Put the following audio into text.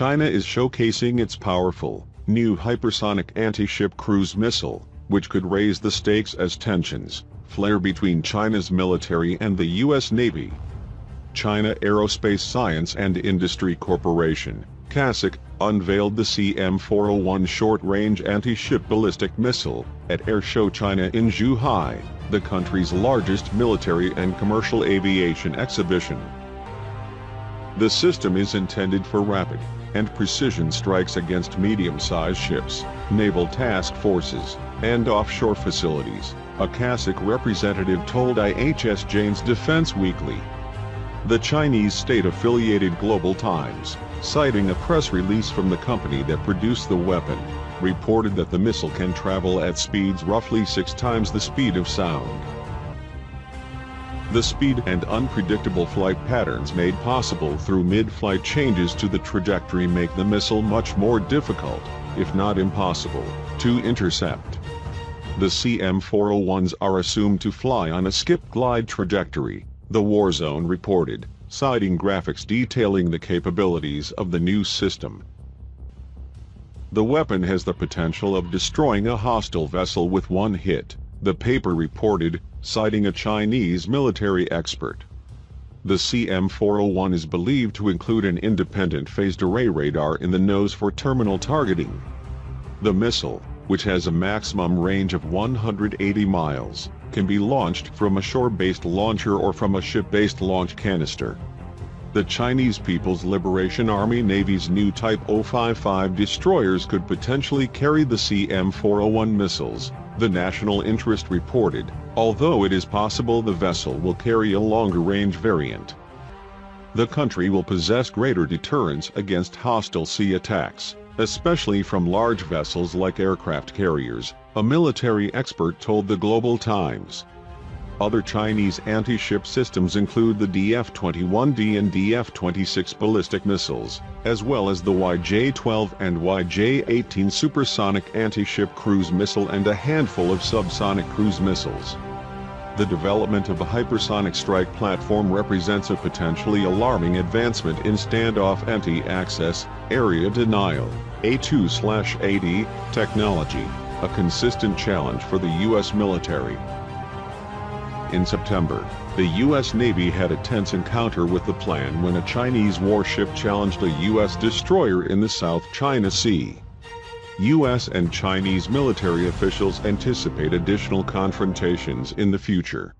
China is showcasing its powerful, new hypersonic anti-ship cruise missile, which could raise the stakes as tensions flare between China's military and the U.S. Navy. China Aerospace Science and Industry Corporation, CASIC, unveiled the CM-401 short-range anti-ship ballistic missile at Airshow China in Zhuhai, the country's largest military and commercial aviation exhibition. The system is intended for rapid and precision strikes against medium-sized ships, naval task forces, and offshore facilities, a CASIC representative told IHS Jane's Defense Weekly. The Chinese state-affiliated Global Times, citing a press release from the company that produced the weapon, reported that the missile can travel at speeds roughly six times the speed of sound. The speed and unpredictable flight patterns made possible through mid-flight changes to the trajectory make the missile much more difficult, if not impossible, to intercept. The CM-401s are assumed to fly on a skip-glide trajectory, the Warzone reported, citing graphics detailing the capabilities of the new system. The weapon has the potential of destroying a hostile vessel with one hit, the paper reported, citing a Chinese military expert. The CM-401 is believed to include an independent phased array radar in the nose for terminal targeting. The missile, which has a maximum range of 180 miles, can be launched from a shore-based launcher or from a ship-based launch canister. The Chinese People's Liberation Army Navy's new Type 055 destroyers could potentially carry the CM-401 missiles, the national interest reported, although it is possible the vessel will carry a longer-range variant. The country will possess greater deterrence against hostile sea attacks, especially from large vessels like aircraft carriers, a military expert told the Global Times. Other Chinese anti-ship systems include the DF-21D and DF-26 ballistic missiles, as well as the YJ-12 and YJ-18 supersonic anti-ship cruise missile and a handful of subsonic cruise missiles. The development of a hypersonic strike platform represents a potentially alarming advancement in standoff anti-access, area denial, A2-AD, technology, a consistent challenge for the U.S. military in September, the U.S. Navy had a tense encounter with the PLAN when a Chinese warship challenged a U.S. destroyer in the South China Sea. U.S. and Chinese military officials anticipate additional confrontations in the future.